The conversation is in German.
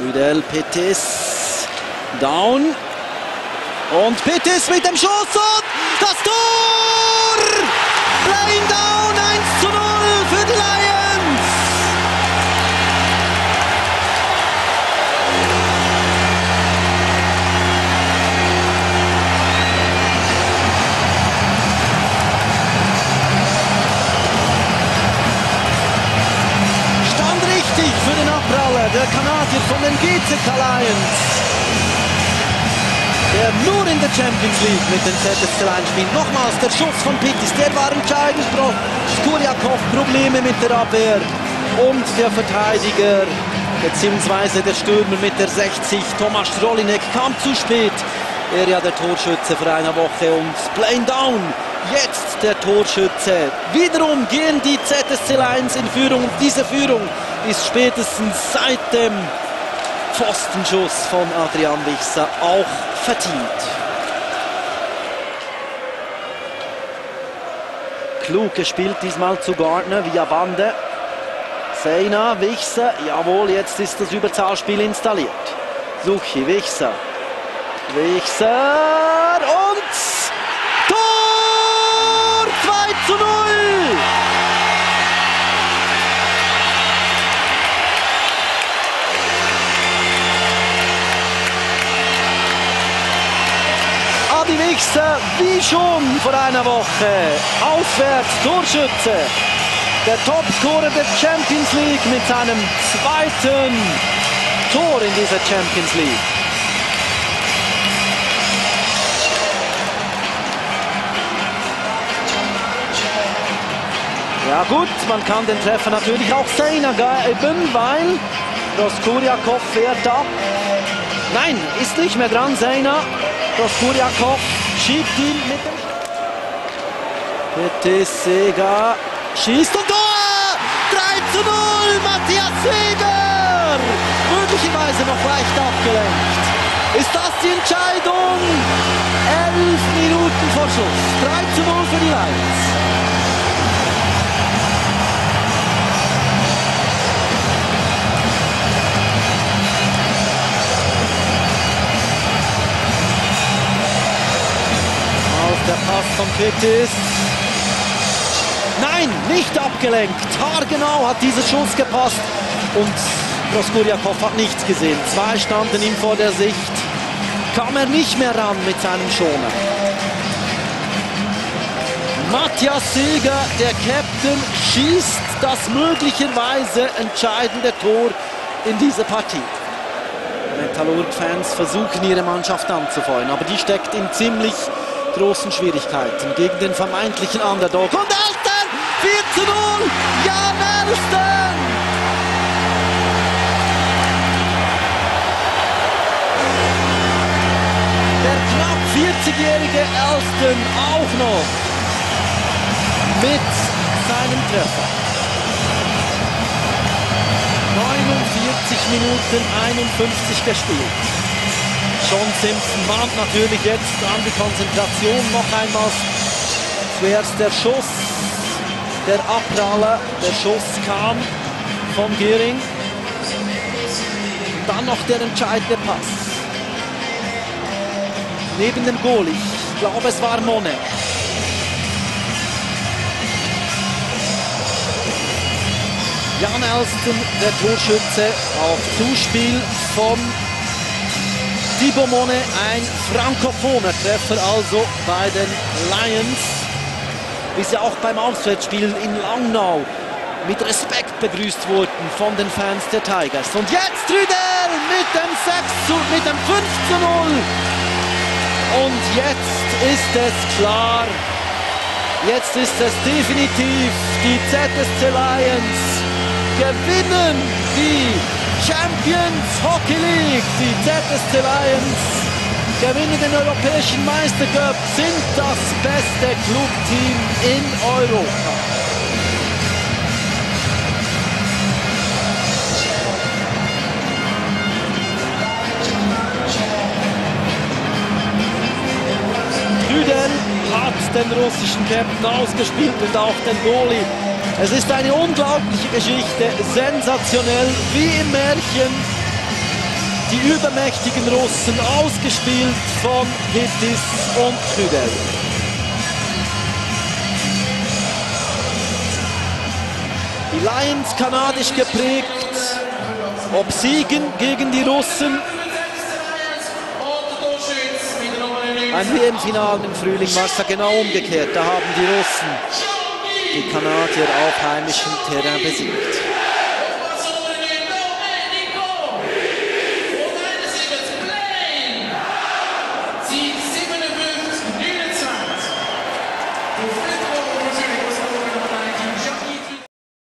Rüdel Pettis. Down. Und Pettis mit dem Schuss und das Tor! Playing der Kanadier von den GZK Lions der nur in der Champions League mit den ZSC spielt. Nochmals der Schuss von Pittis, der war entscheidend. Skuriakov Probleme mit der Abwehr und der Verteidiger beziehungsweise der Stürmer mit der 60, Thomas Strolinek, kam zu spät. Er ja der Torschütze vor einer Woche und Plain Down. Jetzt der Torschütze. Wiederum gehen die ZSC Lions in Führung und diese Führung ist spätestens seit dem Pfostenschuss von Adrian Wichser auch verdient. Klug gespielt diesmal zu Gardner via Bande. Seina, Wichser, jawohl, jetzt ist das Überzahlspiel installiert. Suchi, Wichser. Wichser und wie schon vor einer Woche, auswärts Torschütze. Der Topscorer der Champions League mit seinem zweiten Tor in dieser Champions League. Ja gut, man kann den Treffer natürlich auch Seina geben, weil Roskuriakov fährt ab. Nein, ist nicht mehr dran, Seina. Roskuriakov schiebt ihn mit dem... Petesega schießt und Tor! 3 zu 0, Matthias Seger! Möglicherweise noch leicht abgelenkt. Ist das die Entscheidung? 11 Minuten vor Schluss. 3 zu 0 für die Lions. Von Pettis. Nein, nicht abgelenkt. Haargenau hat dieser Schuss gepasst. Und Proskuriakov hat nichts gesehen. Zwei standen ihm vor der Sicht. Kam er nicht mehr ran mit seinem Schoner. Matthias Seger, der Captain, schießt das möglicherweise entscheidende Tor in dieser Partie. Metallurg-Fans versuchen ihre Mannschaft anzufeuern, aber die steckt in ziemlich großen Schwierigkeiten gegen den vermeintlichen Underdog. Und Elstern! 4 zu 0! Jan Elstern! Der knapp 40-jährige Elstern auch noch mit seinem Treffer. 49 Minuten 51 gespielt. John Simpson mahnt natürlich jetzt an die Konzentration noch einmal. Zuerst der Schuss, der Abpraller, der Schuss kam von Gehring. Dann noch der entscheidende Pass. Neben dem Goal, ich glaube es war Monne. Jan Elston, der Torschütze, auf Zuspiel von Thibaut Monet, ein frankophoner Treffer also bei den Lions. Wie sie auch beim Auswärtsspiel in Langnau mit Respekt begrüßt wurden von den Fans der Tigers. Und jetzt Rüder mit dem 6 zu, mit dem 5 zu 0. Und jetzt ist es klar. Jetzt ist es definitiv die ZSC Lions gewinnen die Champions Hockey League. Die ZSC Lions gewinnen den europäischen Meistercup, sind das beste Clubteam in Europa. Rüden hat den russischen Captain ausgespielt und auch den Goalie. Es ist eine unglaubliche Geschichte, sensationell, wie im Märchen. die übermächtigen Russen, ausgespielt von Hittis und Hüdel. Die Lions kanadisch geprägt, obsiegen gegen die Russen. Ein WM-Finale im Frühling war es genau umgekehrt. Da haben die Russen die Kanadier auf heimischem Terrain besiegt.